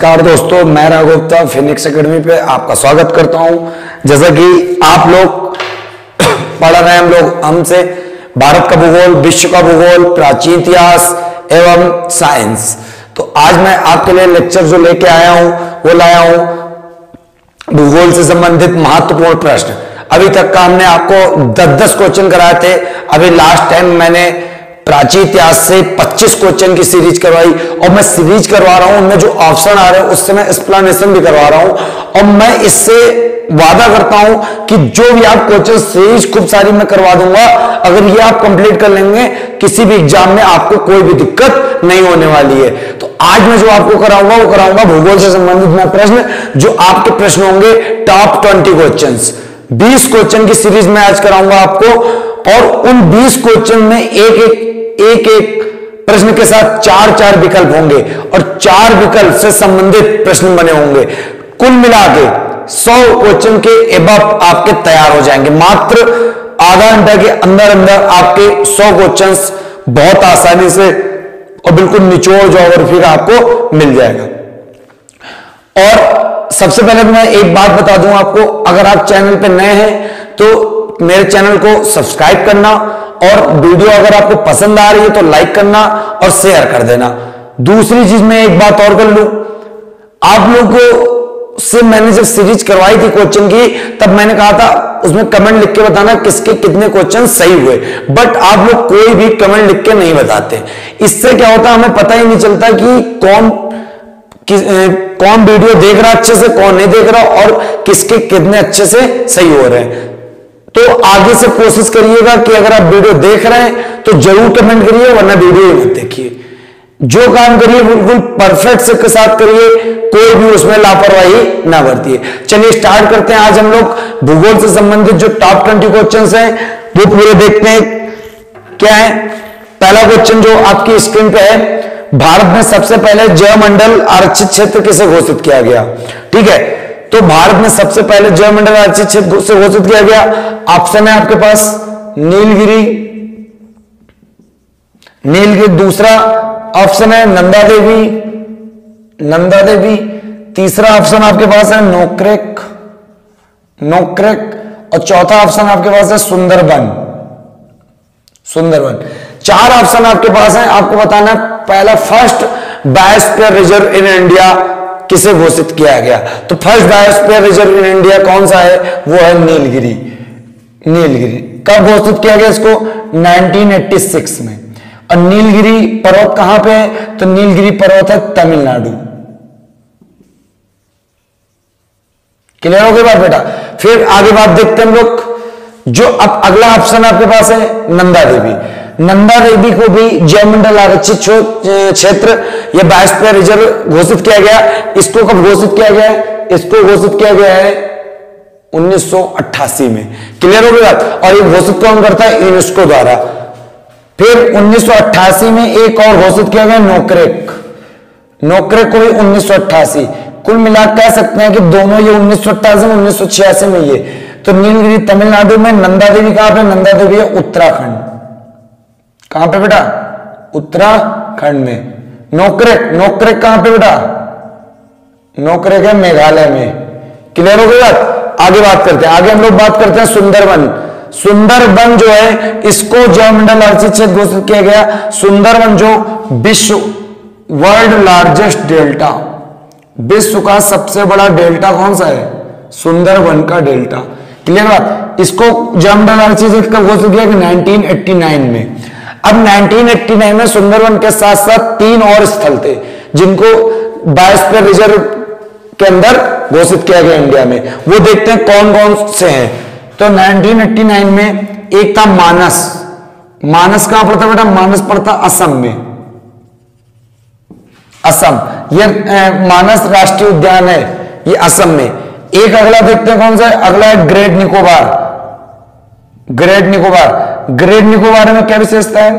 Car दोस्तों, मैं राघुप्ता Phoenix academy पे आपका स्वागत करता हूँ। जैसा कि आप लोग पढ़ रहे हैं हम लोग, हमसे भारत का भूगोल, विश्व का भूगोल, प्राचीन इतिहास एवं साइंस तो आज मैं आपके लिए लेक्चर जो लेके आया हूँ, वो लाया हूँ भूगोल से संबंधित महत्वपूर्ण प्रश्न। अभी तक का हमने आपको दस दस क्वेश्चन कराए थे। अभी लास्ट टाइम मैंने प्राचीन इतिहास से 25 क्वेश्चन की सीरीज़ करवाई और मैं सीरीज़ करवा रहा हूँ, उनमें जो ऑप्शन आ रहे हैं, उससे मैं एक्सप्लेनेशन भी करवा रहा हूँ। और मैं इससे वादा करता हूँ कि जो भी आप क्वेश्चन सीरीज़ खूब सारी मैं करवा दूँगा। अगर ये आप कंप्लीट कर लेंगे, किसी भी एग्ज़ाम में आपको कोई भी दिक्कत नहीं होने वाली है। तो आज मैं जो आपको कराऊँगा, वो कराऊँगा भूगोल से संबंधित मैं प्रश्न, जो आपके प्रश्न होंगे टॉप ट्वेंटी क्वेश्चन बीस क्वेश्चन की सीरीज़ में आज कराऊँगा आपको और उन बीस क्वेश्चन में एक एक एक एक प्रश्न के साथ चार चार विकल्प होंगे और चार विकल्प से संबंधित प्रश्न बने होंगे। कुल मिला के सौ क्वेश्चन के एबव आपके तैयार हो जाएँगे। मात्र आधा घंटा के अंदर अंदर आपके सौ क्वेश्चन बहुत आसानी से और बिल्कुल निचोड़ जोग्राफी का आपको मिल जाएगा। और सबसे पहले मैं एक बात बता दूँ आपको, अगर आप चैनल पर नए हैं तो मेरे चैनल को सब्सक्राइब करना और वीडियो अगर आपको पसंद आ रही है तो लाइक करना और शेयर कर देना। दूसरी चीज़ मैं एक बात और कर लू। आप लोग को से मैंने जब सीरीज़ करवाई थी क्वेश्चन की तब मैंने कहा था उसमें कमेंट लिख के बताना किसके कितने क्वेश्चन सही हुए। बट आप लोग कोई भी कमेंट लिख के नहीं बताते। इससे क्या होता हमें पता ही नहीं चलता कि कौन कि, कौन वीडियो देख रहा अच्छे से कौन नहीं देख रहा और किसके कितने अच्छे से सही हो रहे हैं। तो आगे से कोशिश करिएगा कि अगर आप वीडियो देख रहे हैं तो ज़रूर कमेंट करिए, वरना वीडियो मत देखिए। जो काम करिए, बिल्कुल परफेक्ट से के साथ करिए, कोई भी उसमें लापरवाही ना बरतिए। चलिए स्टार्ट करते हैं। आज हम लोग भूगोल से संबंधित जो टॉप ट्वेंटी क्वेश्चन हैं, वो पूरे देखते हैं। क्या है? पहला क्वेश्चन जो आपकी स्क्रीन पे है, भारत में सबसे पहले जयमंडल आरक्षित क्षेत्र किसे घोषित किया गया? ठीक है। तो भारत में सबसे पहले जय मंडल आरक्षित क्षेत्र से घोषित किया गया। ऑप्शन है आपके पास नीलगिरी। नीलगिरी दूसरा ऑप्शन है नंदा देवी। नंदा देवी तीसरा ऑप्शन आपके पास है नोक्रेक। नोक्रेक। और चौथा ऑप्शन आपके पास है सुंदरबन। सुंदरबन। चार ऑप्शन आपके पास है। आपको बताना पहला first biosphere reserve in India किसे घोषित किया गया? तो first biosphere reserve in India कौन सा है? वो है नीलगिरी नीलगिरी कब घोषित किया गया इसको? 1986 में। और नीलगिरी पर्वत कहाँ पे है? तो नीलगिरी पर्वत है तमिलनाडु। क्लियर हो गई बात बेटा? फिर आगे बात देखते हैं हम लोग। जो अब अगला ऑप्शन आपके पास है, नंदा देवी। नंदा देवी को भी जयमंडल आरक्षित क्षेत्र, या बायोस्फीयर रिज़र्व घोषित किया गया। इसको कब घोषित किया गया है? इसको घोषित किया गया है 1988 में। क्लियर हो गया और ये घोषित कौन करता है? यूनेस्को द्वारा। फिर 1988 में एक और घोषित किया गया, नोकरेक। नोकरेक को भी 1988 कुल मिलाकर कह सकते हैं कि दोनों ये उन्नीस सौ अट्ठासी उन्नीस में ये। तो नीलगिरी तमिलनाडु में नंदा देवी कहाँ नंदा देवी है उत्तराखंड। कहाँ पे बेटा? उत्तराखंड में। नोकरेक नोकरेक कहाँ पे बेटा? नोकरेक है मेघालय में। क्लियर हो गई बात? आगे बात करते हैं। आगे हम लोग बात करते हैं सुंदरबन। सुंदरबन जो है, इसको जयमंडल आर्थिक क्षेत्र घोषित किया गया। सुंदरबन जो विश्व वर्ल्ड लार्जेस्ट डेल्टा विश्व का सबसे बड़ा डेल्टा कौन सा है? सुंदरबन का डेल्टा क्लियर बात? इसको जयमंडल आर्थिक क्षेत्र कब घोषित किया गया 1989 में। अब 1989 में सुंदरबन के साथ साथ तीन और स्थल थे, जिनको बायोस्फीयर रिज़र्व के अंदर घोषित किया गया इंडिया में। वो देखते हैं कौन कौन से हैं। तो 1989 में एक था मानस। मानस कहाँ पड़ता बेटा? मानस पड़ता असम में। असम। ये मानस राष्ट्रीय उद्यान है ये असम में। एक अगला देखते हैं कौन सा है? अगला है great Nicobar. Great Nicobar. Great Nicobar में क्या विशेषता है?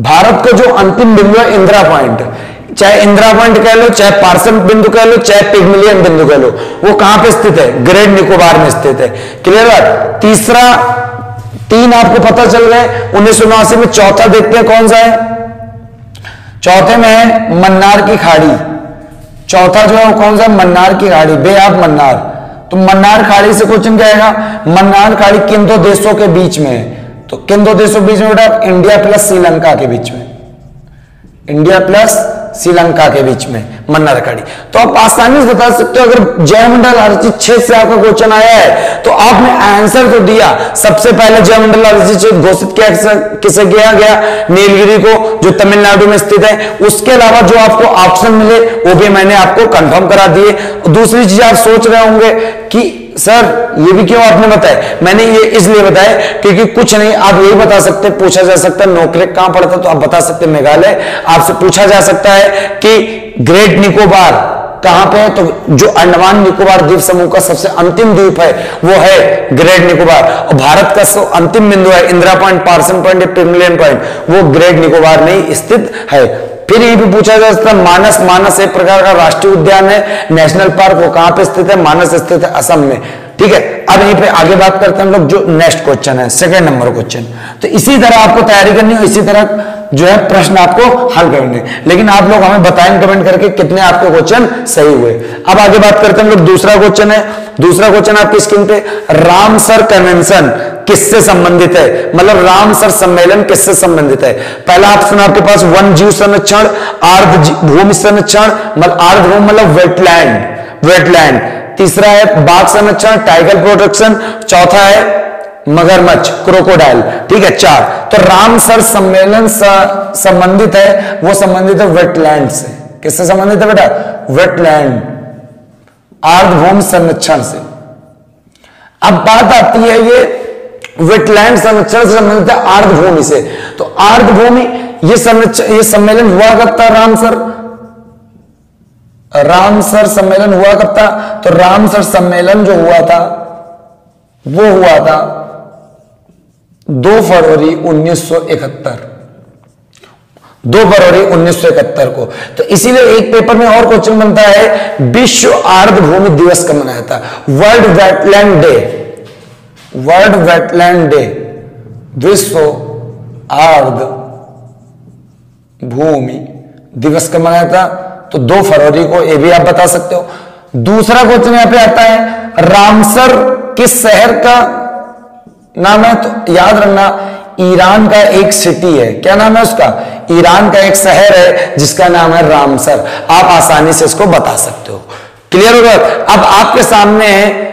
भारत का जो अंतिम बिंदु है इंदिरा पॉइंट। चाहे इंदिरा पॉइंट कह लो, चाहे पार्सन बिंदु कह लो, चाहे पिगमिलियन बिंदु कह लो, वो कहाँ पे स्थित है? ग्रेट निकोबार में स्थित है। क्लियर बात तीसरा, तीन आपको पता चल गए, उन्नीस में चौथा देखते हैं कौन सा है? चौथे में है मन्नार की खाड़ी। चौथा जो है वो कौन सा? मन्नार की खाड़ी। Bay of Mannar. तो मन्नार खाड़ी से क्वेश्चन क्या आएगा? मन्नार खाड़ी किन दो देशों के बीच में है। तो किन दो देशों के बीच में बेटा इंडिया प्लस श्रीलंका के बीच में। इंडिया प्लस श्रीलंका के बीच में मन्ना रखाड़ी तो आप आसानी से बता सकते हो, अगर जयमंडल अर्जित छेद से आपका क्वेश्चन आया है तो आपने आंसर तो दिया। सबसे पहले जयमंडल अर्जित छेद घोषित किया, किसे किया गया? नीलगिरी को, जो तमिलनाडु में स्थित है। उसके अलावा जो आपको ऑप्शन मिले, वो भी मैंने आपको कंफर्म करा दिए। दूसरी चीज़ आप सोच रहे होंगे कि सर ये भी क्यों आपने बताया? मैंने ये इसलिए बताया क्योंकि कुछ नहीं, आप यही बता सकते पूछा जा सकता है, नौकरी कहाँ पड़ता तो आप बता सकते मेघालय। आपसे पूछा जा सकता है कि ग्रेट निकोबार कहाँ पे है तो जो अंडमान निकोबार द्वीप समूह का सबसे अंतिम द्वीप है, वो है ग्रेट निकोबार और भारत का सो अंतिम बिंदु है, इंदिरा पॉइंट पार्सन पॉइंट या पिंगलियन पॉइंट, वो ग्रेट निकोबार में स्थित है। फिर ये भी पूछा जा सकता है, मानस मानस एक प्रकार का राष्ट्रीय उद्यान है, नेशनल पार्क वो कहाँ पे स्थित है, मानस स्थित है असम में। ठीक है, अब यहीं पे आगे बात करते हैं हम लोग जो नेक्स्ट क्वेश्चन है, सेकंड नंबर क्वेश्चन। तो इसी तरह आपको तैयारी करनी हो, इसी तरह जो है प्रश्न आपको हल करने लेकिन आप लोग हमें बताएँ कमेंट करके कितने आपके क्वेश्चन सही हुए। अब आगे बात करते हैं, हम लोग दूसरा क्वेश्चन है। दूसरा क्वेश्चन आपकी स्क्रीन पे रामसर कन्वेंशन किससे संबंधित है? मतलब रामसर सम्मेलन किससे संबंधित है? पहला ऑप्शन आपके पास, वन जीव संरक्षण आर्ध भूमि संरक्षण मतलब आर्ध भूमि मतलब वेटलैंड वेटलैंड तीसरा है, बाघ संरक्षण टाइगर प्रोटेक्शन चौथा है मगरमच्छ क्रोकोडाइल ठीक है, चार। तो रामसर सम्मेलन संबंधित है, वो संबंधित है वेटलैंड से। किससे संबंधित है बेटा? वेटलैंड आर्धभूमि संरक्षण से। अब बात आती है ये वेटलैंड संरक्षण से संबंधित है आर्धभूमि से। तो आर्धभूमि ये संरक्षण ये सम्मेलन हुआ करता रामसर रामसर सम्मेलन हुआ करता तो रामसर सम्मेलन जो हुआ था, वो हुआ था दो फरवरी 1971 दो फरवरी 1971 को। तो इसीलिए एक पेपर में और क्वेश्चन बनता है, विश्व आर्द्र भूमि दिवस कब मनाया था? World wetland day. World wetland day. विश्व आर्द्र भूमि दिवस कब मनाया था? तो दो फरवरी को यह भी आप बता सकते हो। दूसरा क्वेश्चन यहाँ पे आता है, रामसर किस शहर का नाम है तो याद रखना, ईरान का एक सिटी है। क्या नाम है उसका? ईरान का एक शहर है, जिसका नाम है रामसर। आप आसानी से इसको बता सकते हो। क्लियर होगा अब आपके सामने है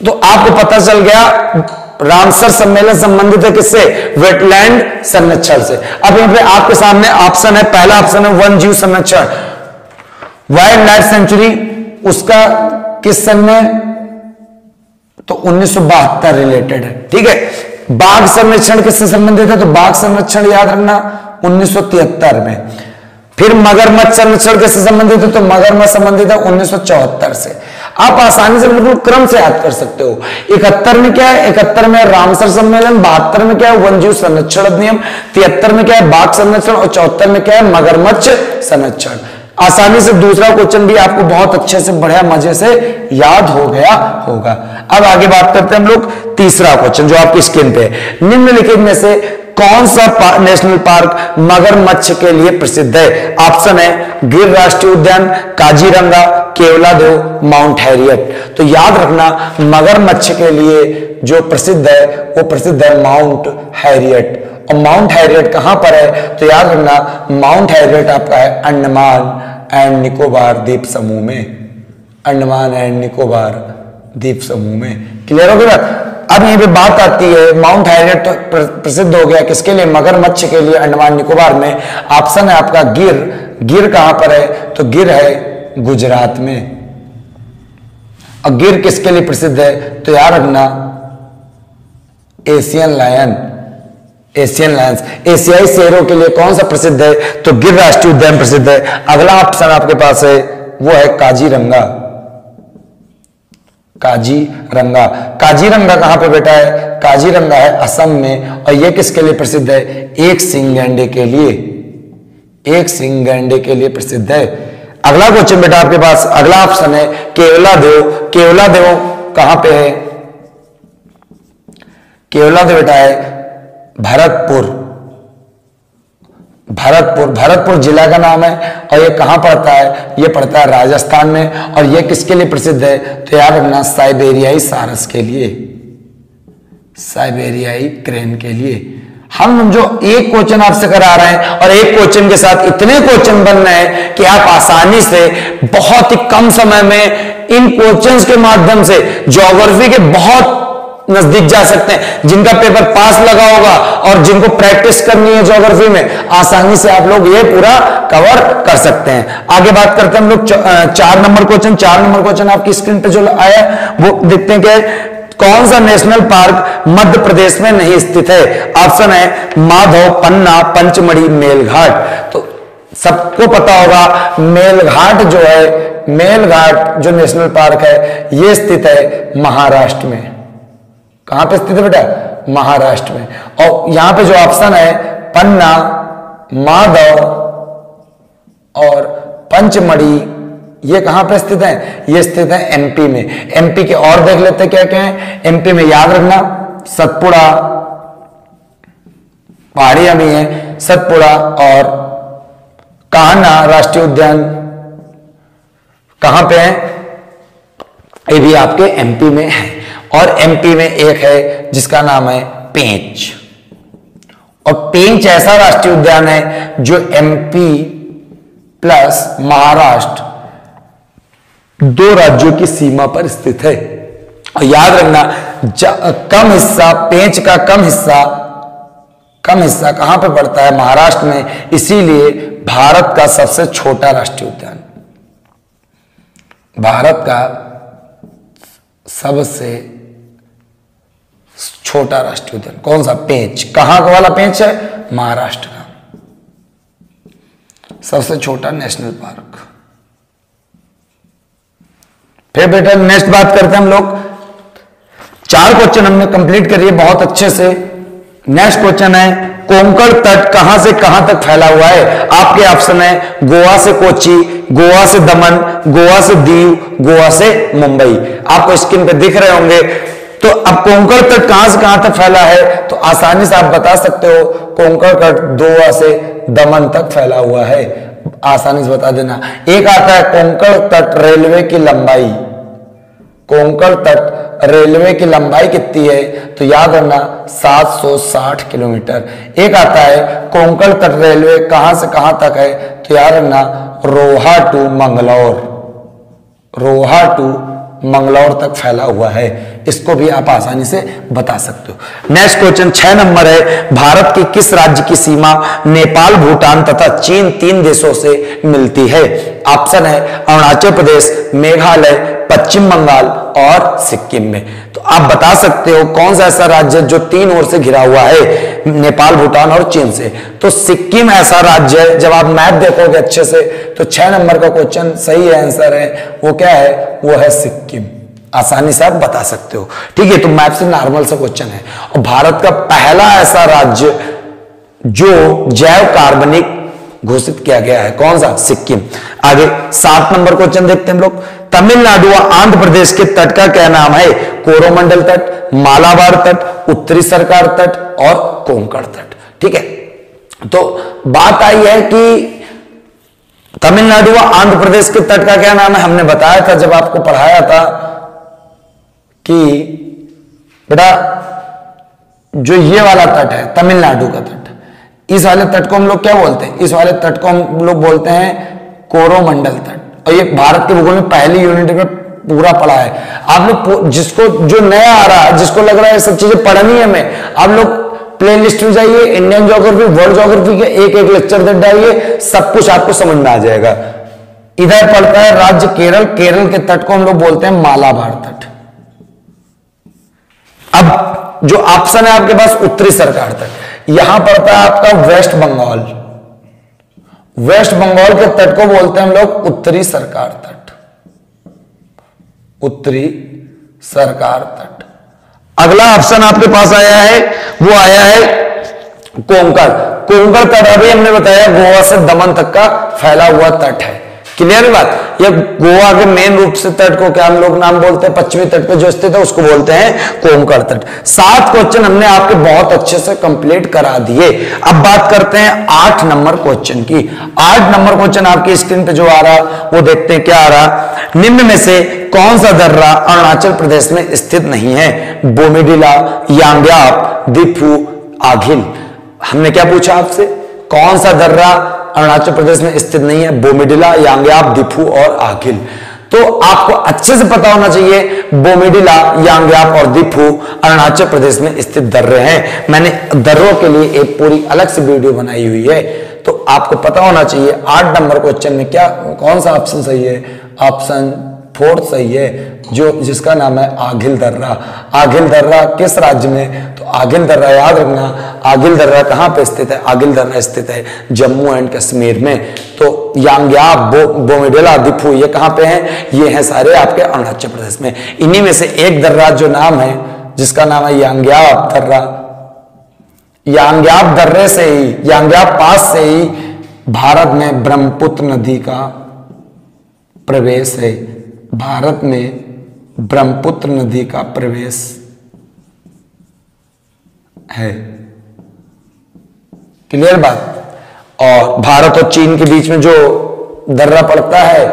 तो आपको पता चल गया, रामसर सम्मेलन संबंधित है किससे? वेटलैंड संरक्षण से। अब यहाँ पे आपके सामने ऑप्शन है, पहला ऑप्शन है वन जीव संरक्षण। वाइल्ड लाइफ सेंचुरी उसका किस सन में? तो उन्नीस सौ बहत्तर रिलेटेड है। ठीक है? बाघ संरक्षण किससे संबंधित है? तो बाघ संरक्षण याद रखना 1973 में। फिर मगरमच्छ संरक्षण किससे संबंधित है? तो मगरमच्छ संबंधित है 1974 से आप आसानी से बिल्कुल क्रम से याद कर सकते हो। इकहत्तर में क्या है? इकहत्तर में रामसर सम्मेलन, बहत्तर में क्या है? वनजीव संरक्षण अधिनियम, तिहत्तर में क्या है? बाघ संरक्षण और चौहत्तर में क्या है? मगरमच्छ संरक्षण। आसानी से दूसरा क्वेश्चन भी आपको बहुत अच्छे से, बढ़िया मज़े से याद हो गया होगा। अब आगे बात करते हैं हम लोग तीसरा क्वेश्चन जो आपकी स्क्रीन पे निम्नलिखित में से कौन सा पा, नेशनल पार्क मगरमच्छ के लिए प्रसिद्ध है? ऑप्शन है गिर राष्ट्रीय उद्यान Kaziranga Keoladeo Mount Harriet तो याद रखना मगरमच्छ के लिए जो प्रसिद्ध है वो प्रसिद्ध है माउंट हैरियट और माउंट हैरियट कहाँ पर है? तो याद रखना माउंट हैरियट आपका है अंडमान एंड निकोबार द्वीप समूह में। अंडमान एंड निकोबार। द्वीप समूह में। क्लियर हो गया अब यहीं पे बात आती है, माउंट हैरियट तो प्रसिद्ध हो गया। किसके लिए? मगरमच्छ के लिए, अंडमान निकोबार में। ऑप्शन है आपका गिर। गिर कहाँ पर है? तो गिर है गुजरात में। और गिर किसके लिए प्रसिद्ध है? तो याद रखना, एशियन लायन। Asian Lions. एशियाई शेरों के लिए कौन सा प्रसिद्ध है? तो गिर राष्ट्रीय उद्यान प्रसिद्ध है। अगला ऑप्शन आपके पास है, वो है काजीरंगा। काजीरंगा। काजीरंगा कहाँ पे बेटा है? काजीरंगा है असम में और ये किसके लिए प्रसिद्ध है? एक सिंह गैंडे के लिए। एक सिंह गैंडे के लिए प्रसिद्ध है। अगला क्वेश्चन बेटा आपके पास, अगला ऑप्शन है, केवला देव। केवला देव कहाँ पे है? केवला देव बेटा है, भरतपुर। भरतपुर भरतपुर जिला का नाम है और ये कहाँ पड़ता है? ये पड़ता है राजस्थान में और ये किसके लिए प्रसिद्ध है? तो याद रखना, साइबेरियाई सारस के लिए। साइबेरियाई क्रेन के लिए। हम जो एक क्वेश्चन आपसे करा रहे हैं और एक क्वेश्चन के साथ इतने क्वेश्चन बन रहे हैं कि आप आसानी से बहुत ही कम समय में इन क्वेश्चंस के माध्यम से ज्योग्राफी के बहुत नज़दीक जा सकते हैं। जिनका पेपर पास लगा होगा और जिनको प्रैक्टिस करनी है ज्योग्राफी में, आसानी से आप लोग ये पूरा कवर कर सकते हैं। आगे बात करते हैं हम लोग चार नंबर क्वेश्चन चार नंबर क्वेश्चन आपकी स्क्रीन पे जो आया वो देखते हैं कि कौन सा नेशनल पार्क मध्य प्रदेश में नहीं स्थित है? ऑप्शन है, माधव पन्ना, पंचमढ़ी, मेलघाट। तो सबको पता होगा, मेलघाट जो है, मेलघाट जो नेशनल पार्क है, ये स्थित है महाराष्ट्र में। कहाँ पे स्थित है बेटा? महाराष्ट्र में। और यहाँ पे जो ऑप्शन है, पन्ना, माधव और पंचमढ़ी, ये कहाँ पे स्थित है? ये स्थित है एमपी में। एमपी के और देख लेते क्या क्या है। एमपी में याद रखना, सतपुड़ा, पहाड़ियाँ भी है, सतपुड़ा और कान्हा राष्ट्रीय उद्यान। कहाँ पे है? ये भी आपके एमपी में है। और एमपी में एक है, जिसका नाम है पेंच। और पेंच ऐसा राष्ट्रीय उद्यान है, जो एमपी प्लस महाराष्ट्र दो राज्यों की सीमा पर स्थित है। और याद रखना कम हिस्सा, पेंच का कम हिस्सा कम हिस्सा कहाँ पर पड़ता है? महाराष्ट्र में। इसीलिए भारत का सबसे छोटा राष्ट्रीय उद्यान। भारत का सबसे छोटा राष्ट्रीय उद्यान कौन सा? पेंच। कहाँ का वाला पेंच है? महाराष्ट्र का। सबसे छोटा नेशनल पार्क। फिर बेटा नेक्स्ट बात करते हैं हम लोग। चार क्वेश्चन हमने कंप्लीट करिए बहुत अच्छे से। नेक्स्ट क्वेश्चन है, कोंकण तट कहाँ से कहाँ तक फैला हुआ है? आपके ऑप्शन है, गोवा से कोची गोवा से दमन, गोवा से दीव, गोवा से मुंबई। आपको स्क्रीन पे दिख रहे होंगे। तो अब कोंकण तट कहाँ से कहाँ तक फैला है? तो आसानी से आप बता सकते हो, कोंकण तट गोवा से दमन तक फैला हुआ है। आसानी से बता देना। एक आता है कोंकण तट रेलवे की लंबाई। कोंकण तट रेलवे की लंबाई कितनी है? तो याद रखना 760 किलोमीटर। एक आता है कोंकण तट रेलवे कहाँ से कहाँ तक है? तो याद रखना, रोहा टू मंगलौर। रोहा टू मंगलौर तक फैला हुआ है। इसको भी आप आसानी से बता सकते हो। नेक्स्ट क्वेश्चन छह नंबर है, भारत की किस राज्य की सीमा नेपाल, भूटान तथा चीन तीन देशों से मिलती है? ऑप्शन है, अरुणाचल प्रदेश, मेघालय, पश्चिम बंगाल और सिक्किम में। तो आप बता सकते हो कौन सा ऐसा राज्य जो तीन ओर से घिरा हुआ है, नेपाल, भूटान और चीन से? तो सिक्किम ऐसा राज्य है, जब आप मैप देखोगे अच्छे से तो छह नंबर का क्वेश्चन सही आंसर है, वो क्या है? वो है सिक्किम। आसानी से आप बता सकते हो। ठीक है तो मैप से नॉर्मल सा क्वेश्चन है। और भारत का पहला ऐसा राज्य जो जैव कार्बनिक घोषित किया गया है, कौन सा? सिक्किम। आगे सात नंबर क्वेश्चन देखते हैं हम लोग। तमिलनाडु व आंध्र प्रदेश के तट का क्या नाम है? कोरोमंडल तट, मालाबार तट, उत्तरी सरकार तट और कोंकण तट। ठीक है तो बात आई है कि तमिलनाडु व आंध्र प्रदेश के तट का क्या नाम है? हमने बताया था, जब आपको पढ़ाया था कि, बेटा, जो ये वाला तट है, तमिलनाडु का तट, इस वाले तट को हम लोग क्या बोलते हैं? इस वाले तट को हम लोग बोलते हैं कोरोमंडल तट। और ये भारत के भूगोल में पहली यूनिट में पूरा पढ़ा है। आप लोग जिसको, जो नया आ रहा है, जिसको लग रहा है सब चीज़ें पढ़नी है हमें, आप लोग प्ले लिस्ट में जाइए इंडियन जोग्राफी वर्ल्ड जोग्राफी के एक एक लेक्चर देख डालिए सब कुछ आपको समझ में आ जाएगा। इधर पड़ता है राज्य केरल। केरल के तट को हम लोग बोलते हैं मालाबार तट। अब जो ऑप्शन है आपके पास उत्तरी सरकार तट यहाँ पड़ता है आपका वेस्ट बंगाल वेस्ट बंगाल के तट को बोलते हैं हम लोग उत्तरी सरकार तट। उत्तरी सरकार तट। अगला ऑप्शन आपके पास आया है, वो आया है कोंकण। कोंकण तट, अभी हमने बताया गोवा से दमन तक का फैला हुआ तट है। क्लियर बात? ये गोवा के मेन रूप से तट को क्या हम लोग नाम बोलते हैं? पश्चिमी तट पे जो स्थित है, उसको बोलते हैं कोंकण तट। सात क्वेश्चन हमने आपके बहुत अच्छे से कंप्लीट करा दिए। अब बात करते हैं आठ नंबर क्वेश्चन की। आठ नंबर क्वेश्चन आपकी स्क्रीन पे जो आ रहा, वो देखते हैं क्या आ रहा? निम्न में से कौन सा दर्रा अरुणाचल प्रदेश में स्थित नहीं है? बोमिडिला, यांग्याप, दिफू, आघिल। हमने क्या पूछा आपसे? कौन सा दर्रा अरुणाचल प्रदेश में स्थित नहीं है, बोमिडिला यांग्याप दिफू और आखिल तो आपको अच्छे से पता होना चाहिए, बोमिडिला यांग्याप और दिफू अरुणाचल प्रदेश में स्थित दर्रे हैं। मैंने दर्रों के लिए एक पूरी अलग से वीडियो बनाई हुई है। तो आपको पता होना चाहिए, आठ नंबर क्वेश्चन में क्या, कौन सा ऑप्शन सही है? ऑप्शन फोर्थ सही है। जो जिसका नाम है आगिल दर्रा। आगिल दर्रा किस राज्य में? तो आगिल दर्रा याद रखना आगिल दर्रा कहाँ पे स्थित है? आगिल दर्रा स्थित है जम्मू एंड कश्मीर में। तो यांग्या बो, बोमिडेला दिफू ये कहाँ पे हैं? ये हैं सारे आपके अरुणाचल प्रदेश में। इन्हीं में से एक दर्रा जो नाम है जिसका नाम है यांग्याब दर्रा। यांग्याब दर्रे से ही यांग्याब पास से ही भारत में ब्रह्मपुत्र नदी का प्रवेश है। भारत में ब्रह्मपुत्र नदी का प्रवेश है। क्लियर बात? और भारत और चीन के बीच में जो दर्रा पड़ता है,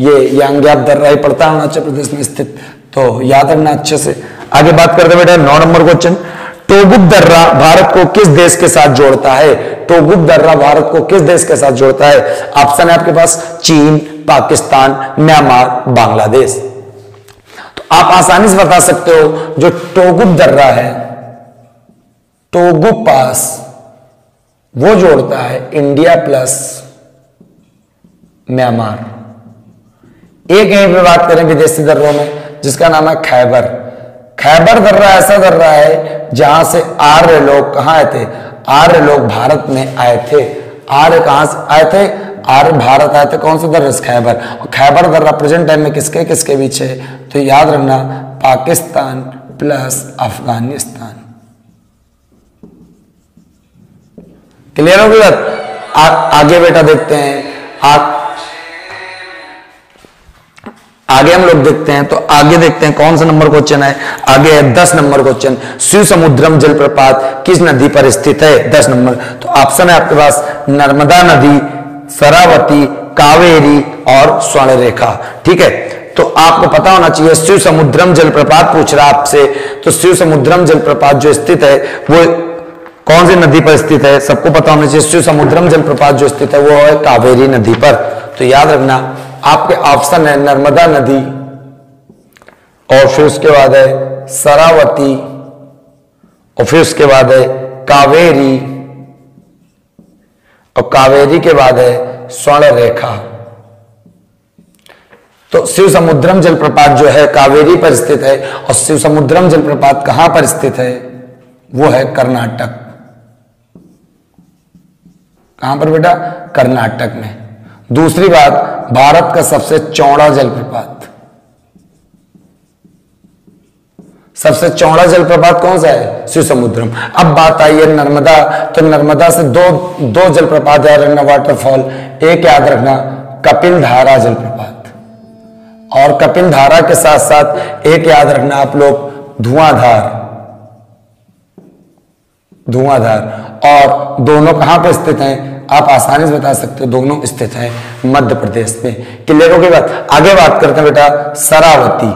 ये यांग्याप दर्रा ही पड़ता है, अरुणाचल प्रदेश में स्थित। तो याद रखना अच्छे से। आगे बात करते बेटा, नौ नंबर क्वेश्चन टोगुप दर्रा भारत को किस देश के साथ जोड़ता है? टोगुप दर्रा भारत को किस देश के साथ जोड़ता है? ऑप्शन है आपके पास चीन, पाकिस्तान, म्यांमार, बांग्लादेश। आप आसानी से बता सकते हो, जो टोगुप दर्रा है, टोगुप पास, वो जोड़ता है इंडिया प्लस म्यांमार। एक यहीं पर बात करें विदेशी दर्रों में, जिसका नाम है खैबर। खैबर दर्रा ऐसा दर्रा है, जहाँ से आर्य लोग कहाँ आए थे? आर्य लोग भारत में आए थे। आर्य कहाँ से आए थे? आर्य भारत आए थे कौन सा दर्रा खैबर? खैबर दर्रा प्रेजेंट टाइम में किसके किसके बीच है तो याद रखना पाकिस्तान प्लस अफ़गानिस्तान। क्लियर होगी बात आगे बेटा देखते हैं। आ, आगे हम लोग देखते हैं तो आगे देखते हैं कौन सा नंबर क्वेश्चन है? आगे है दस नंबर क्वेश्चन शिव समुद्रम जलप्रपात किस नदी पर स्थित है? दस नंबर तो ऑप्शन है आपके पास नर्मदा नदी सरावती, कावेरी और स्वर्ण रेखा ठीक है? तो आपको पता होना चाहिए, शिव समुद्रम जलप्रपात पूछ रहा आपसे। तो शिव समुद्रम जलप्रपात जो स्थित है, वो कौन सी नदी पर स्थित है? सबको पता होना चाहिए, शिव समुद्रम जलप्रपात जो स्थित है, वो है कावेरी नदी पर। तो याद रखना, आपके ऑप्शन है नर्मदा नदी और फिर उसके बाद है सरावती और फिर उसके बाद है कावेरी। और कावेरी के बाद है स्वर्ण रेखा तो शिव समुद्रम जलप्रपात जो है कावेरी पर स्थित है और शिव समुद्रम जलप्रपात कहाँ पर स्थित है? वो है कर्नाटक। कहाँ पर बेटा? कर्नाटक में। दूसरी बात, भारत का सबसे चौड़ा जलप्रपात। सबसे चौड़ा जलप्रपात कौन सा है? शिव समुद्रम अब बात आई है नर्मदा तो नर्मदा से दो दो जलप्रपात याद रखना वाटरफॉल एक याद रखना कपिल धारा जलप्रपात। और कपिल धारा के साथ साथ एक याद रखना आप लोग, धुआंधार। धुआंधार। और दोनों कहाँ पर स्थित हैं? आप आसानी से बता सकते हो, दोनों स्थित हैं मध्य प्रदेश में। क्लियर हो गई बात? आगे बात करते हैं बेटा, सरावती।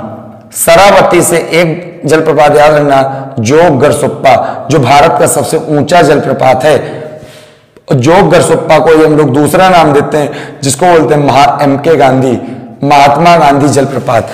सरावती से एक जलप्रपात याद रखना जोग गरसुप्पा जो भारत का सबसे ऊँचा जलप्रपात है। जोग गरसुप्पा को हम लोग दूसरा नाम देते हैं, जिसको बोलते हैं महा, एम के गांधी, महात्मा गांधी जलप्रपात।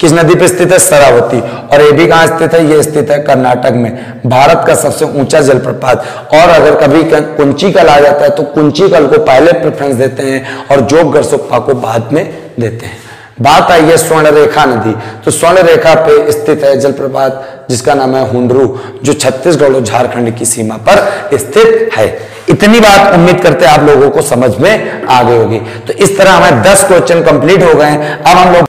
किस नदी पर स्थित है? सरावती और ये भी कहाँ स्थित है? ये स्थित है कर्नाटक में। भारत का सबसे ऊँचा जलप्रपात। और अगर कभी कुंची कल आ जाता है तो कुंची कल को पहले प्रेफरेंस देते हैं और जोग गरसुप्पा को बाद में देते हैं। बात आई है स्वर्ण रेखा नदी तो स्वर्ण रेखा पे स्थित है जलप्रपात, जिसका नाम है हुंडरू, जो छत्तीसगढ़ और झारखंड की सीमा पर स्थित है। इतनी बात उम्मीद करते आप लोगों को समझ में आ गई होगी। तो इस तरह हमारे दस क्वेश्चन कंप्लीट हो गए अब हम लोग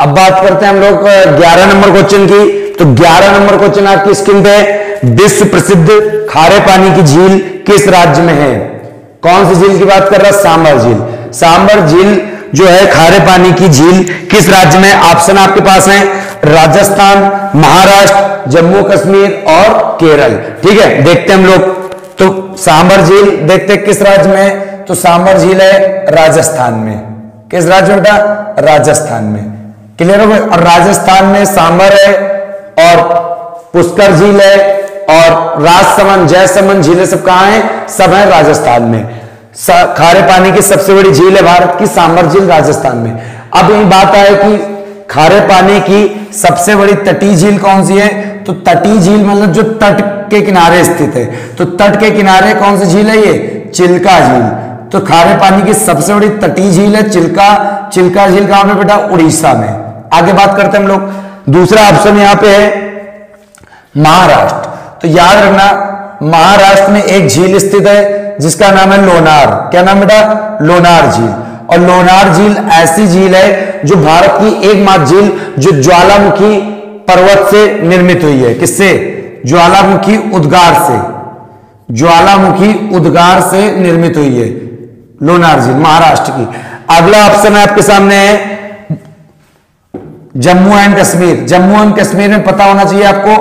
अब बात करते हैं हम लोग ग्यारह नंबर क्वेश्चन की। तो ग्यारह नंबर क्वेश्चन आपकी स्क्रीन पे विश्व प्रसिद्ध खारे पानी की झील किस राज्य में है? कौन सी झील की बात कर रहा है? सांबर झील। सांबर झील जो है खारे पानी की झील, किस राज्य में? ऑप्शन आपके पास है, राजस्थान, महाराष्ट्र, जम्मू कश्मीर और केरल। ठीक है, देखते हम लोग। तो सांबर झील, देखते किस राज्य में? तो सांबर झील है राजस्थान में। किस राज्य में बेटा? राजस्थान में। क्लियर हो गए? और राजस्थान में सांबर है और पुष्कर झील है और राजसमंद, जयसमंद झीलें सब कहा है? सब है राजस्थान में। खारे पानी की सबसे बड़ी झील है भारत की सांबर झील राजस्थान में। अब यही बात आए कि खारे पानी की सबसे बड़ी तटीय झील कौन सी है? तो तटीय झील मतलब जो तट के किनारे स्थित है। तो तट के किनारे कौन सी झील है ये? चिल्का झील। तो खारे पानी की सबसे बड़ी तटीय झील है चिल्का। चिल्का झील कहाँ पे बेटा? उड़ीसा में। आगे बात करते हैं हम लोग। दूसरा ऑप्शन यहाँ पे है महाराष्ट्र। तो याद रखना महाराष्ट्र में एक झील स्थित है, जिसका नाम है लोनार। क्या नाम बेटा? लोनार झील। और लोनार झील ऐसी झील है जो भारत की एकमात्र झील, जो ज्वालामुखी पर्वत से निर्मित हुई है। किससे? ज्वालामुखी उद्गार से। ज्वालामुखी उद्गार से निर्मित हुई है लोनार झील, महाराष्ट्र की। अगला ऑप्शन आपके सामने। है जम्मू एंड कश्मीर। जम्मू एंड कश्मीर में पता होना चाहिए आपको,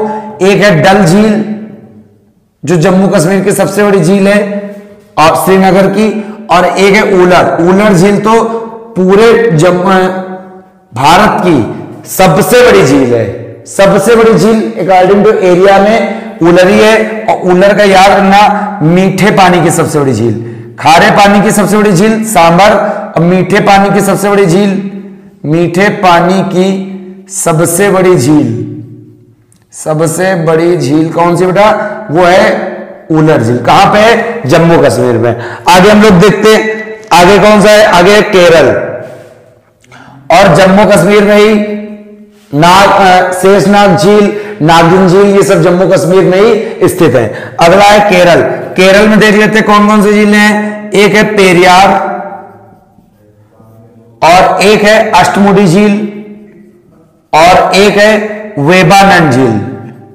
एक है डल झील जो जम्मू कश्मीर की सबसे बड़ी झील है और श्रीनगर की, और एक है उलर उलर झील तो पूरे जम्मू, भारत की सबसे बड़ी झील है। सबसे बड़ी झील अकॉर्डिंग टू एरिया में उलरी है और उलर का याद रखना मीठे पानी की सबसे बड़ी झील। खारे पानी की सबसे बड़ी झील सांबर और मीठे पानी की सबसे बड़ी झील। मीठे पानी की सबसे बड़ी झील। सबसे बड़ी झील कौन सी बेटा? वो है उलर झील। कहाँ पे है? जम्मू कश्मीर में। आगे हम लोग देखते हैं, आगे कौन सा है? आगे केरल। और जम्मू कश्मीर में ही नाग शेषनाग झील नागिन झील, ये सब जम्मू कश्मीर में ही स्थित है। अगला है केरल। केरल में देख लेते हैं कौन कौन सी झीलें हैं। एक है पेरियार और एक है अष्टमुडी झील और एक है वेबा नट झील,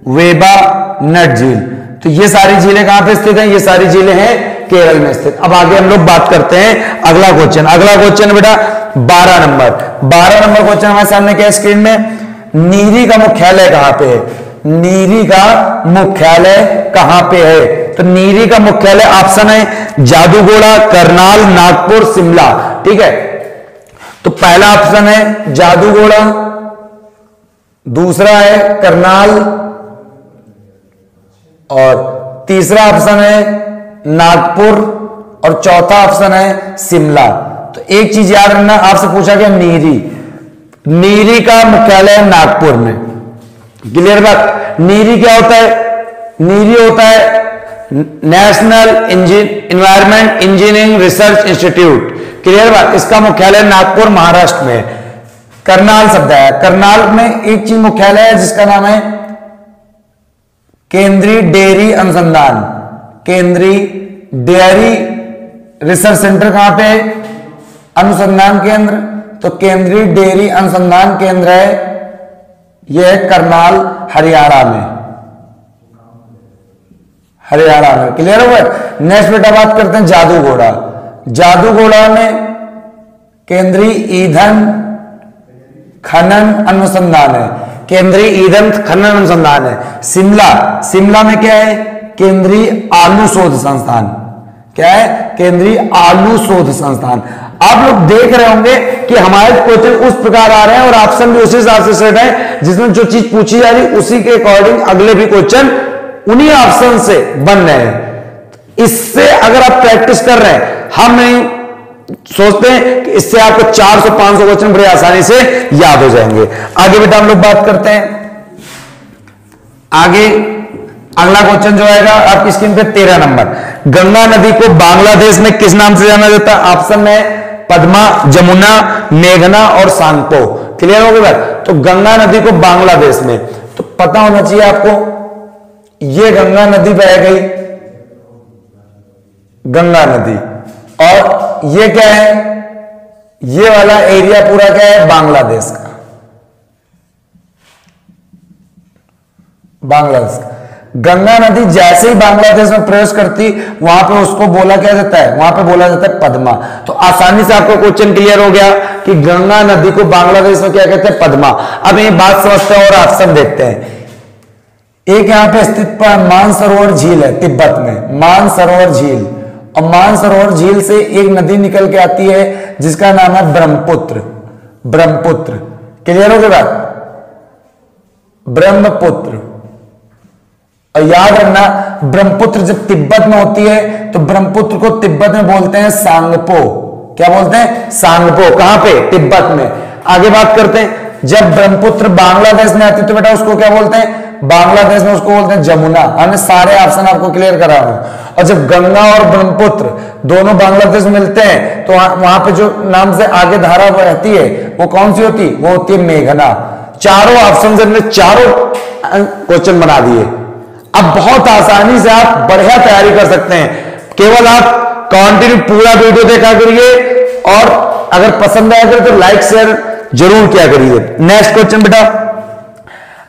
वेबा नट झील। तो ये सारी झीलें कहाँ पे स्थित हैं? ये सारी झीलें हैं केरल में स्थित। अब आगे हम लोग बात करते हैं अगला क्वेश्चन। अगला क्वेश्चन बेटा, बारह नंबर। बारह नंबर क्वेश्चन हमारे सामने क्या स्क्रीन में? नीरी का मुख्यालय कहाँ पे है? नीरी का मुख्यालय कहाँ पे है? तो नीरी का मुख्यालय ऑप्शन है जादूगोड़ा, करनाल, नागपुर, शिमला। ठीक है? तो पहला ऑप्शन है जादूगोड़ा दूसरा है करनाल, और तीसरा ऑप्शन है नागपुर, और चौथा ऑप्शन है शिमला। तो एक चीज़ याद रखना, आपसे पूछा गया नीरी। नीरी का मुख्यालय है नागपुर में। क्लियर बात? नीरी क्या होता है? नीरी होता है national environment engineering research institute clear बात? इसका मुख्यालय नागपुर, महाराष्ट्र में करनाल शब्द है। करनाल में एक चीज़ मुख्यालय है, जिसका नाम है केंद्रीय डेयरी अनुसंधान। केंद्रीय डेयरी रिसर्च सेंटर कहाँ पे अनुसंधान केंद्र। तो केंद्रीय डेयरी अनुसंधान केंद्र है, यह करनाल हरियाणा में। हरियाणा में। क्लियर हो गए नेक्स्ट बेटा बात करते हैं जादू घोड़ा जादू घोड़ा में केंद्रीय ईंधन खनन अनुसंधान है। केंद्रीय ईंधन खनन अनुसंधान है। शिमला शिमला में क्या है? केंद्रीय आलू शोध संस्थान। क्या है? केंद्रीय आलू शोध संस्थान। आप लोग देख रहे होंगे कि हमारे क्वेश्चन उस प्रकार आ रहे हैं और ऑप्शन भी उसी हिसाब से सेट है, जिसमें जो चीज़ पूछी जा रही, उसी के अकॉर्डिंग अगले भी क्वेश्चन उन्हीं ऑप्शन से बन रहे हैं। इससे अगर आप प्रैक्टिस कर रहे हैं, हम नहीं सोचते हैं कि इससे आपको 400 500 क्वेश्चन बड़े आसानी से याद हो जाएँगे। आगे बेटा हम लोग बात करते हैं। आगे अगला क्वेश्चन जो आएगा, आपकी स्क्रीन पे तेरह नंबर। गंगा नदी को बांग्लादेश में किस नाम से जाना जाता है? ऑप्शन में पद्मा, जमुना, मेघना और सांगपो। क्लियर हो गया तो गंगा नदी को बांग्लादेश में। तो पता होना चाहिए आपको, ये गंगा नदी बह गई। गंगा नदी। और ये क्या है? ये वाला एरिया पूरा क्या है? बांग्लादेश का। बांग्लादेश का। गंगा नदी जैसे ही बांग्लादेश में प्रवेश करती, वहाँ पे उसको बोला क्या जाता है? वहाँ पे बोला जाता है पद्मा। तो आसानी से आपको क्वेश्चन क्लियर हो गया कि गंगा नदी को बांग्लादेश में क्या कहते हैं? पद्मा। अब ये बात समझते हैं और ऑप्शन देखते हैं। एक यहाँ पे स्थित मानसरोवर झील है, तिब्बत में। मानसरोवर झील। और मानसरोवर झील से एक नदी निकल के आती है, जिसका नाम है ब्रह्मपुत्र। ब्रह्मपुत्र। क्लियर हो गया बात? ब्रह्मपुत्र। और याद रखना, ब्रह्मपुत्र जब तिब्बत में होती है तो ब्रह्मपुत्र को तिब्बत में बोलते हैं सांगपो। क्या बोलते हैं? सांगपो। कहाँ पे? तिब्बत में। आगे बात करते हैं। जब ब्रह्मपुत्र बांग्लादेश में आती तो बेटा उसको क्या बोलते हैं? बांग्लादेश में उसको बोलते हैं जमुना। हमने सारे ऑप्शन आपको क्लियर करा हूँ और जब गंगा और ब्रह्मपुत्र दोनों बांग्लादेश मिलते हैं तो वहाँ पे जो नाम से आगे धारा रहती है, वो कौन सी होती? वो होती है मेघना। चारों ऑप्शन हमने चारों क्वेश्चन बना दिए। अब बहुत आसानी से आप बढ़िया तैयारी कर सकते हैं। केवल आप कंटिन्यू पूरा वीडियो देखा करिए, और अगर पसंद आया तो लाइक शेयर ज़रूर किया करिए। नेक्स्ट क्वेश्चन बेटा।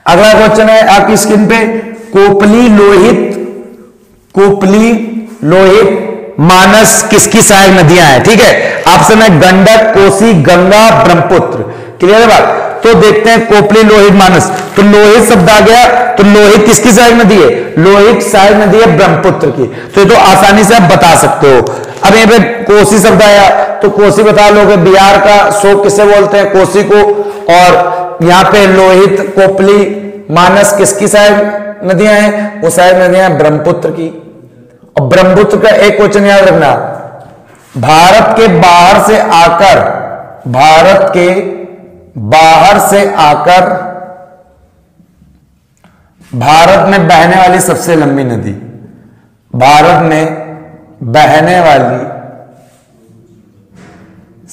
अगला क्वेश्चन है आपकी स्क्रीन पे, कोपली लोहित कोपली लोहित मानस किसकी सहायक नदियाँ हैं? ठीक है? ऑप्शन है गंडक, कोसी, गंगा, ब्रह्मपुत्र। क्लियर है बात? तो देखते हैं कोपली लोहित मानस। तो लोहित शब्द आ गया तो लोहित किसकी सहायक नदी है? लोहित सहायक नदी है ब्रह्मपुत्र की। तो ये तो आसानी से आप बता सकते हो। अब यहाँ पे कोसी शब्द आया तो कोसी बता लोगे, बिहार का शोक किसे बोलते हैं? कोसी को। और यहाँ पे लोहित, कोपली, मानस किसकी सहायक नदियाँ हैं? वो सहायक नदियाँ हैं ब्रह्मपुत्र की। और ब्रह्मपुत्र का एक क्वेश्चन याद रखना। भारत के बाहर से आकर, भारत के बाहर से आकर, भारत में बहने वाली सबसे लंबी नदी, भारत में बहने वाली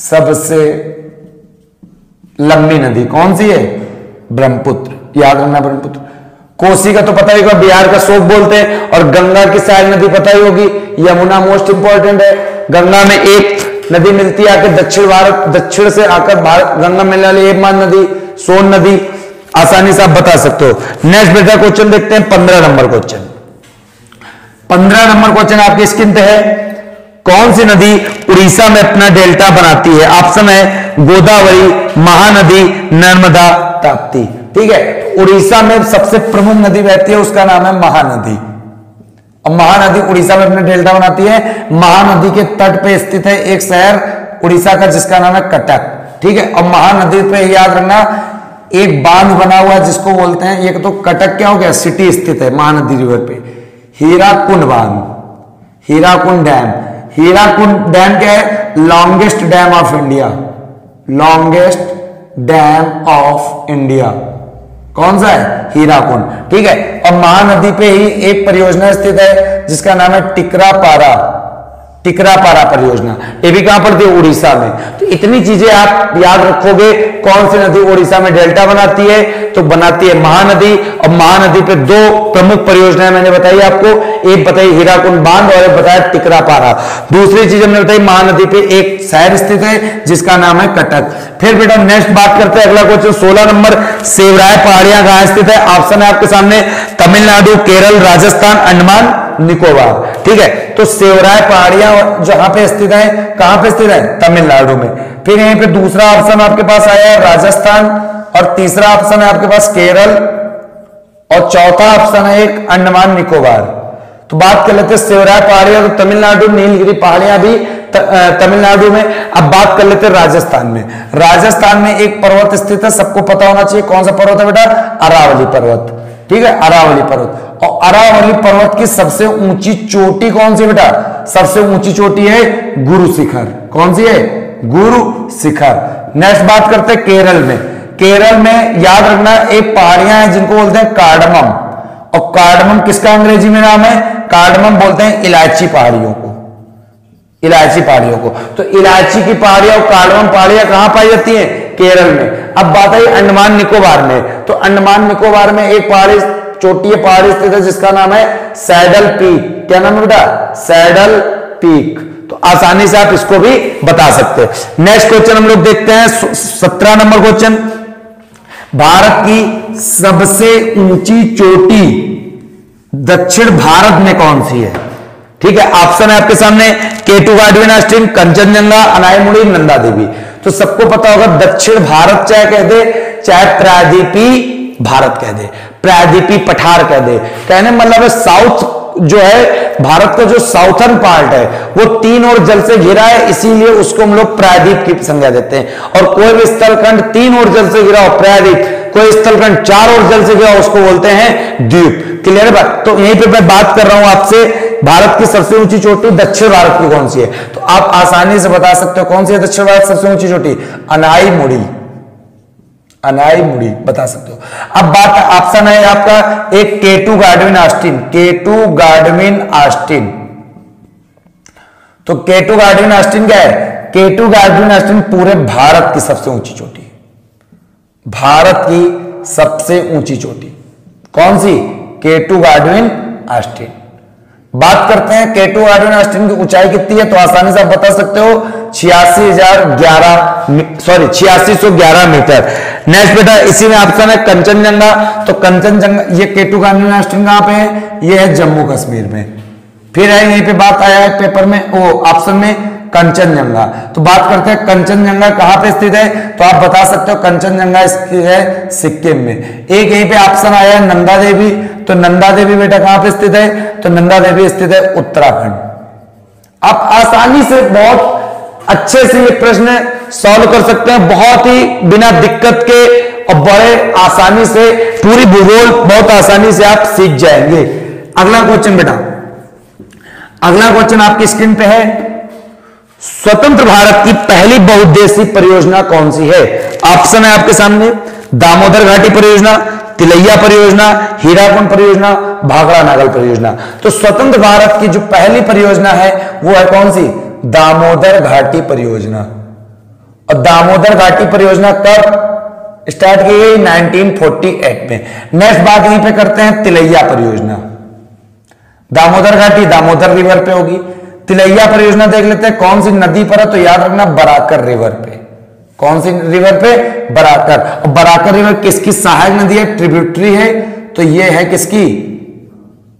सबसे लंबी नदी, कौन सी है? ब्रह्मपुत्र। याद रखना ब्रह्मपुत्र। कोसी का तो पता ही होगा, बिहार का शोक बोलते हैं, और गंगा की सहायक नदी पता ही होगी, यमुना मोस्ट इंपॉर्टेंट है। गंगा में एक नदी मिलती है आकर दक्षिण भारत, दक्षिण से आकर भारत, गंगा मिलने वाली एकमान नदी, सोन नदी। आसानी से आप बता सकते हो। नेक्स्ट बेटा क्वेश्चन देखते हैं, पंद्रह नंबर क्वेश्चन पंद्रह नंबर क्वेश्चन आपकी स्किन पे है, कौन सी नदी उड़ीसा में अपना डेल्टा बनाती है? ऑप्शन है गोदावरी महानदी नर्मदा ताप्ती। ठीक है? उड़ीसा में सबसे प्रमुख नदी बहती है, उसका नाम है महानदी। और महानदी उड़ीसा में अपने डेल्टा बनाती है। महानदी के तट पे स्थित है एक शहर, उड़ीसा का, जिसका नाम है कटक। ठीक है? और महानदी पे याद रखना, एक बाँध बना हुआ है, जिसको बोलते हैं, एक तो कटक क्या हो गया? सिटी स्थित है महानदी रिवर पे। हीराकुंड बाँध। हीराकुंड डैम। हीराकुंड डैम क्या है? Longest dam of India longest dam of India कौन सा है? हीराकुंड। ठीक है? और महानदी पे ही एक परियोजना स्थित है, जिसका नाम है टिकरा पारा टिकरापारा परियोजना। ये भी कहाँ पर थी उड़ीसा में। तो इतनी चीज़ें आप याद रखोगे, कौन सी नदी उड़ीसा में डेल्टा बनाती है? तो बनाती है महानदी। और महानदी पे दो प्रमुख परियोजनाएँ मैंने बताई आपको। एक बताई हीराकुंड बाँध और एक बताया टिकरापारा दूसरी चीज़ हमने बताई महानदी पे एक शहर स्थित है, जिसका नाम है कटक। फिर बेटा नेक्स्ट बात करते हैं, अगला क्वेश्चन सोलह नंबर, सेवराय पहाड़ियाँ कहाँ स्थित है? ऑप्शन है आपके सामने, तमिलनाडु, केरल, राजस्थान, अंडमान, निकोबार। ठीक है? तो सेवराय पहाड़ियाँ जहाँ पे स्थित है, कहाँ पे स्थित है? तमिलनाडु में। फिर यहीं पे दूसरा ऑप्शन आपके पास आया है, राजस्थान, और तीसरा ऑप्शन है आपके पास केरल, और चौथा ऑप्शन है एक अंडमान, निकोबार। तो बात कर लेते हैं सेवराय पहाड़ियाँ तो तमिलनाडु, नीलगिरी पहाड़ियाँ भी तमिलनाडु में। अब बात कर लेते हैं राजस्थान में। राजस्थान में एक पर्वत स्थित है, सबको पता होना चाहिए कौन सा पर्वत है बेटा? अरावली पर्वत। ठीक है? अरावली पर्वत। और अरावली पर्वत की सबसे ऊँची चोटी कौन सी बेटा? सबसे ऊँची चोटी है गुरु शिखर। कौन सी है? गुरु शिखर। नेक्स्ट बात करते हैं केरल में। केरल में याद रखना, एक पहाड़ियाँ हैं जिनको बोलते हैं कार्डमम। और कार्डमम किसका अंग्रेज़ी में नाम है? कार्डमम बोलते हैं इलायची पहाड़ियों को। इलायची पहाड़ियों को। तो इलायची की पहाड़ियाँ और कार्डमम पहाड़ियाँ कहाँ पाई जाती हैं? केरल में। अब बात आई अंडमान निकोबार में। तो अंडमान निकोबार में एक पहाड़ी, चोटी पहाड़ी स्थित है, जिसका नाम है सैडल पीक। क्या नाम है बेटा? Saddle Peak. तो आसानी से आप इसको भी बता सकते हैं। नेक्स्ट क्वेश्चन हम लोग देखते हैं सत्रह नंबर भारत की सबसे ऊँची चोटी दक्षिण भारत में कौन सी है? ठीक है ऑप्शन है आपके सामने K two Godwin Austen Kanchenjunga Anamudi, Nanda Devi. तो सबको पता होगा, दक्षिण भारत चाहे कह दे, चाहे प्रायदीपी भारत कह दे प्रायदीपी पठार कह दे। कहने मतलब साउथ जो है भारत का जो साउथर्न पार्ट है, वो तीन और जल से घिरा है, इसीलिए उसको हम लोग प्रायद्वीप की संज्ञा देते हैं। और कोई भी स्थलखंड तीन और जल से घिरा हो, प्रायद्वीप, कोई स्थलखंड चार और जल से घिरा उसको बोलते हैं द्वीप। क्लियर है बात? तो यहीं पे मैं बात कर रहा हूँ आपसे, भारत की सबसे ऊँची चोटी दक्षिण भारत की कौन सी है? तो आप आसानी से बता सकते हो कौन सी है दक्षिण भारत सबसे ऊँची चोटी? अनाई मुड़ी अनाई मुड़ी, बता सकते हो। अब बात ऑप्शन है आपका, एक K two Godwin Austen K two Godwin Austen तो केटू गार्डविन आस्टिन क्या है? केटू गार्डविन आस्टिन पूरे भारत की सबसे ऊँची चोटी भारत की सबसे ऊँची चोटी। कौन सी? केटू गार्डविन आस्टिन बात करते हैं केटू गार्डविन आस्टिन की ऊंचाई कितनी है तो आसानी से आप बता सकते हो, छियासी हज़ार ग्यारह, सॉरी, छियासी सौ ग्यारह मीटर। नेक्स्ट बेटा, इसी में ऑप्शन है कंचनजंगा तो कंचनजंगा ये केटू गांधी नेशनल कहाँ पे है? ये है जम्मू कश्मीर में। फिर है, यहीं पे बात आया है पेपर में, ओ, ऑप्शन में कंचनजंगा तो बात करते हैं कंचनजंगा कहाँ पे स्थित है? तो आप बता सकते हो कंचनजंगा स्थित है सिक्किम में। एक यहीं पे ऑप्शन आया है, नंदा देवी। तो नंदा देवी बेटा कहाँ पे स्थित है? तो नंदा देवी स्थित है उत्तराखंड। आप आसानी से बहुत अच्छे से ये प्रश्न सॉल्व कर सकते हैं। बहुत ही बिना दिक्कत के और बड़े आसानी से, पूरी भूगोल बहुत आसानी से आप सीख जाएँगे। अगला क्वेश्चन बेटा। अगला क्वेश्चन आपकी स्क्रीन पे है। स्वतंत्र भारत की पहली बहुद्देशीय परियोजना कौन सी है? ऑप्शन है आपके सामने। दामोदर घाटी परियोजना, तिलैया परियोजना, हीराकुंड परियोजना भागड़ा नागल परियोजना। तो स्वतंत्र भारत की जो पहली परियोजना है, वो है कौन सी? दामोदर घाटी परियोजना। और दामोदर घाटी परियोजना कब? स्टार्ट की गई 1948 में। नेक्स्ट बात यहीं पे करते हैं, तिलैया परियोजना। दामोदर घाटी दामोदर रिवर पे होगी। तिलैया परियोजना देख लेते हैं, कौन सी नदी पर है तो याद रखना बराकर रिवर पे। कौन सी रिवर पे? बराकर। और बराकर रिवर किसकी सहायक नदी है? ट्रिब्यूटरी है। तो ये है किसकी?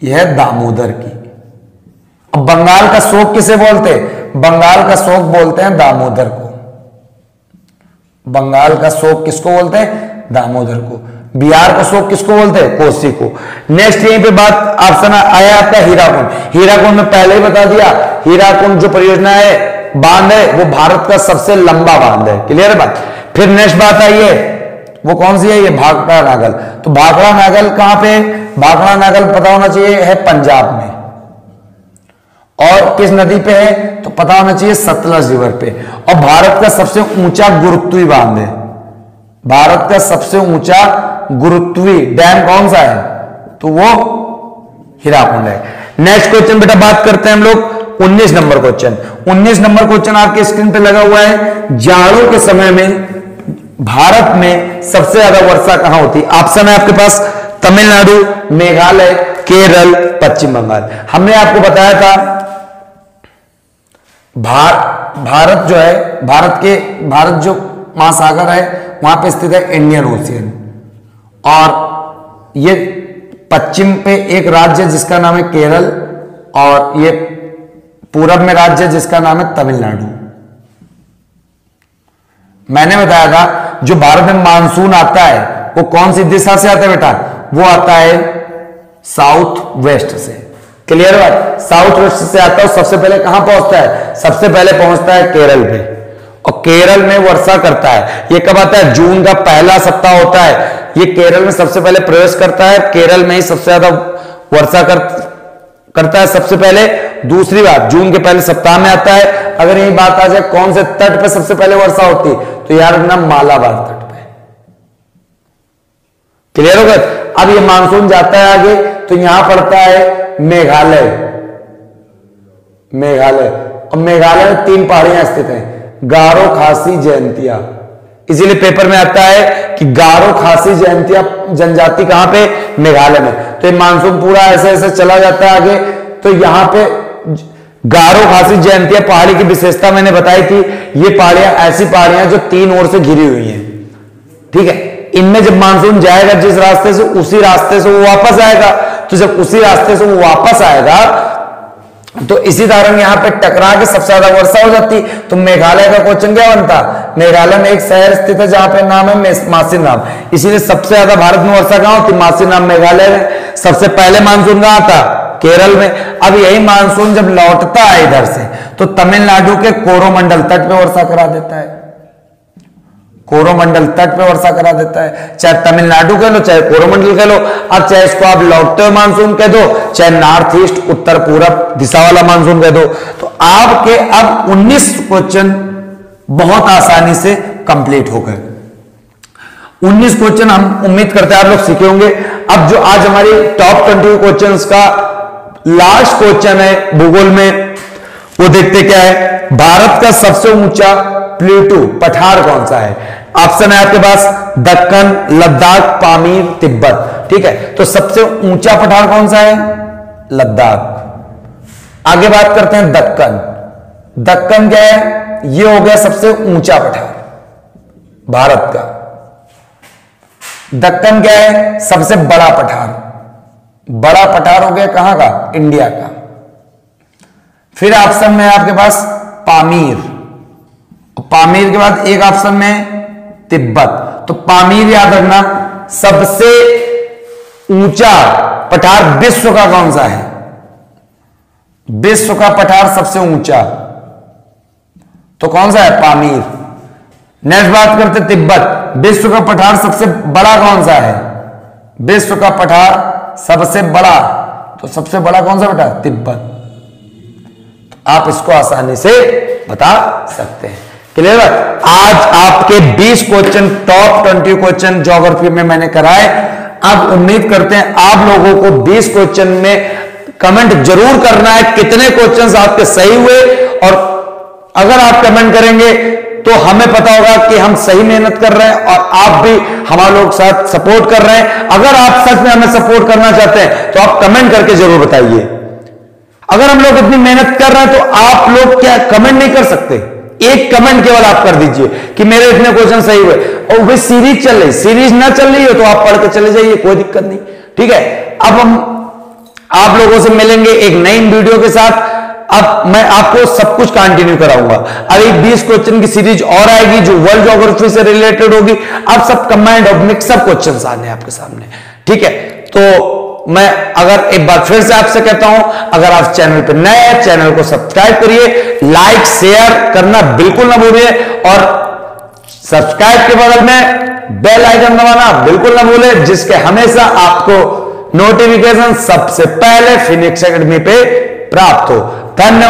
यह है दामोदर की। अब बंगाल का शोक किसे बोलते बंगाल का शोक बोलते हैं दामोदर को। बंगाल का शोक किसको बोलते हैं? दामोदर को। बिहार का शोक किसको बोलते हैं? कोसी को। नेक्स्ट यहीं पे बात ऑप्शन आया आपका हीराकुंड। हीराकुंड में पहले ही बता दिया, हीराकुंड जो परियोजना है, बाँध है, वो भारत का सबसे लंबा बाँध है। क्लियर है बात? फिर नेक्स्ट बात आई है, वो कौन सी है? ये भाखड़ा नागल। तो भाखड़ा नागल कहाँ पे भाखड़ा नागल पता होना चाहिए, है पंजाब में। और किस नदी पे है? तो पता होना चाहिए सतलज रिवर पे। और भारत का सबसे ऊँचा गुरुत्वी बाँध है। भारत का सबसे ऊँचा गुरुत्वी डैम कौन सा है? तो वो हीराकुंड है। नेक्स्ट क्वेश्चन बेटा, बात करते हैं हम लोग 19 नंबर क्वेश्चन 19 नंबर क्वेश्चन आपके स्क्रीन पे लगा हुआ है। जाड़ों के समय में भारत में सबसे ज़्यादा वर्षा कहाँ होती? है ऑप्शन है आपके पास तमिलनाडु, मेघालय, केरल, पश्चिम बंगाल। हमने आपको बताया था भार, भारत जो है भारत के भारत जो महासागर है वहाँ पे स्थित है इंडियन ओशियन। और ये पश्चिम पे एक राज्य जिसका नाम है केरल और ये पूरब में राज्य जिसका नाम है तमिलनाडु। मैंने बताया था जो भारत में मानसून आता है वो कौन सी दिशा से आता है बेटा? वो आता है साउथ वेस्ट से। क्लियर बात? साउथ वेस्ट से आता है सबसे पहले कहाँ पहुँचता है? सबसे पहले पहुँचता है केरल पे। और केरल में वर्षा करता है। ये कब आता है? जून का पहला सप्ताह होता है। ये केरल में सबसे पहले प्रवेश करता है केरल में ही सबसे ज़्यादा वर्षा कर, करता है सबसे पहले। दूसरी बात जून के पहले सप्ताह में आता है। अगर यही बात आ जाए कौन से तट पे सबसे पहले वर्षा होती? तो यार नाम मालाबार तट पे। क्लियर हो गया? अब ये मानसून जाता है आगे तो यहाँ पड़ता है मेघालय। मेघालय। और मेघालय में तीन पहाड़ियाँ स्थित हैं। गारो खासी जयंतिया। इसीलिए पेपर में आता है कि गारो खासी जयंतिया जनजाति कहाँ पे? मेघालय में। तो ये मानसून पूरा ऐसे ऐसे चला जाता है आगे। तो यहाँ पे गारो खासी जयंतिया पहाड़ी की विशेषता मैंने बताई थी। ये पहाड़ियाँ, ऐसी पहाड़ियाँ जो तीन ओर से घिरी हुई हैं। ठीक है? इनमें जब मानसून जाएगा, जिस रास्ते से, उसी रास्ते से वो वापस आएगा तो जब उसी रास्ते से वो वापस आएगा तो इसी कारण यहाँ पे टकरा के सबसे ज़्यादा वर्षा हो जाती। तो मेघालय का क्वेश्चन क्या बनता? मेघालय में एक शहर स्थित है जहाँ पे नाम है मासी नाम। इसीलिए सबसे ज़्यादा भारत में वर्षा कहाँ होती? मासी नाम मेघालय में। सबसे पहले मानसून कहाँ था केरल में। अब यही मानसून जब लौटता है इधर से तो तमिलनाडु के कोरोमंडल तट पे वर्षा करा देता है। कोरोमंडल तट पे वर्षा करा देता है। चाहे तमिलनाडु कह लो, चाहे कोरोमंडल कह लो, अब चाहे इसको आप लौटते हुए मानसून कह दो, चाहे नॉर्थ ईस्ट, उत्तर पूरब दिशा वाला मानसून कह दो तो आपके अब 19 क्वेश्चन बहुत आसानी से कंप्लीट हो गए। 19 क्वेश्चन हम उम्मीद करते हैं आप लोग सीखे होंगे। अब जो आज हमारी टॉप ट्वेंटी क्वेश्चन का लास्ट क्वेश्चन है भूगोल में, वो देखते क्या है? भारत का सबसे ऊँचा प्लेटू पठार कौन सा है? ऑप्शन है आपके पास दक्कन, लद्दाख, पामीर, तिब्बत। ठीक है? तो सबसे ऊँचा पठार कौन सा है? लद्दाख। आगे बात करते हैं दक्कन। दक्कन क्या है? ये हो गया सबसे ऊँचा पठार, भारत का। दक्कन क्या है? सबसे बड़ा पठार। बड़ा पठार हो गया कहाँ का? इंडिया का। फिर ऑप्शन में आपके पास पामीर। पामीर के बाद एक ऑप्शन में तिब्बत। तो पामीर याद रखना, सबसे ऊँचा पठार विश्व का कौन सा है? विश्व का पठार सबसे ऊँचा। तो कौन सा है पामीर? नेक्स्ट बात करते तिब्बत। विश्व का पठार सबसे बड़ा कौन सा है? विश्व का पठार सबसे बड़ा। तो सबसे बड़ा कौन सा बेटा? तिब्बत। तो आप इसको आसानी से बता सकते हैं। क्लियर आज आपके 20 क्वेश्चन टॉप 20 क्वेश्चन ज्योग्राफी में मैंने कराए। अब उम्मीद करते हैं आप लोगों को 20 क्वेश्चन में कमेंट ज़रूर करना है, कितने क्वेश्चंस आपके सही हुए और अगर आप कमेंट करेंगे तो हमें पता होगा कि हम सही मेहनत कर रहे हैं और आप भी हमारे लोग साथ सपोर्ट कर रहे हैं। अगर आप सच में हमें सपोर्ट करना चाहते हैं तो आप कमेंट करके ज़रूर बताइए। अगर हम लोग इतनी मेहनत कर रहे हैं तो आप लोग क्या कमेंट नहीं कर सकते? एक कमेंट केवल आप कर दीजिए कि मेरे इतने क्वेश्चन सही हुए। और वे सीरीज़ चल रही सीरीज़ ना चल रही हो तो आप पढ़ के चले जाइए, कोई दिक्कत नहीं। ठीक है? अब हम आप लोगों से मिलेंगे एक नई वीडियो के साथ। अब मैं आपको सब कुछ कंटिन्यू कराऊँगा। अभी 20 क्वेश्चन की सीरीज़ और आएगी जो वर्ल्ड जोग्राफी से रिलेटेड होगी। अब सब कमांड और मिक्सअप क्वेश्चन आने आपके सामने। ठीक है? तो मैं अगर एक बार फिर से आपसे कहता हूँ, अगर आप चैनल पर नए हैं, चैनल को सब्सक्राइब करिए, लाइक, शेयर करना बिल्कुल ना भूलिए और सब्सक्राइब के बगल में बेल आइकन दबाना बिल्कुल ना भूले जिसके हमेशा आपको नोटिफिकेशन सबसे पहले फिनिक्स अकेडमी पे प्राप्त हो। धन्यवाद।